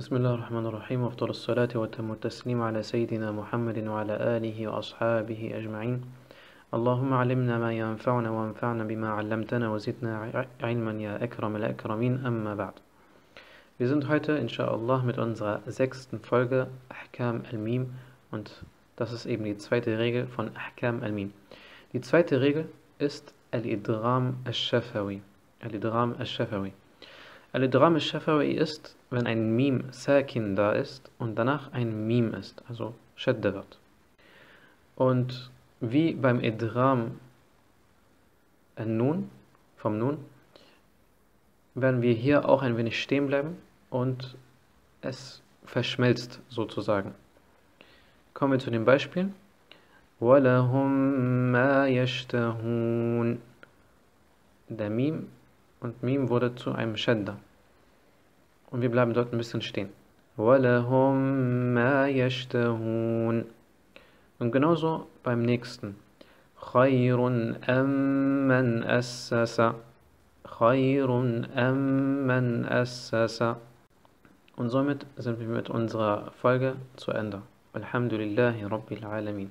بسم الله الرحمن الرحيم وأفضل الصلاة وتم التسليم على سيدنا محمد وعلى آله وأصحابه أجمعين اللهم علمنا ما ينفعنا وانفعنا بما علمتنا وزدنا علما يا أكرم الأكرمين أما بعد Wir sind heute inshallah mit unserer sechsten Folge Ahkam al-Mim und das ist eben die zweite Regel von Ahkam al-Mim. Die zweite Regel ist Al-Idram al-Shafawi. Al-Idram al-Shafawi. Al-Idram al-Shafawi ist, wenn ein Mim Sakin da ist und danach ein Mim ist, also Shadda wird. Und wie beim Idram al-Nun, vom Nun, werden wir hier auch ein wenig stehen bleiben und es verschmelzt sozusagen. Kommen wir zu den Beispielen. وَلَهُمْ مَا يَشْتَهُونَ Der Mim und Mim wurde zu einem Shadda. Und wir bleiben dort ein bisschen stehen. وَلَهُمْ مَا يَشْتَهُونَ Und genauso beim nächsten. خَيْرٌ أَمْ مَنْ أَسَّسَ خَيْرٌ أَمْ مَنْ أَسَّسَ Und somit sind wir mit unserer Folge zu Ende. Alhamdulillahi Rabbil Alamin.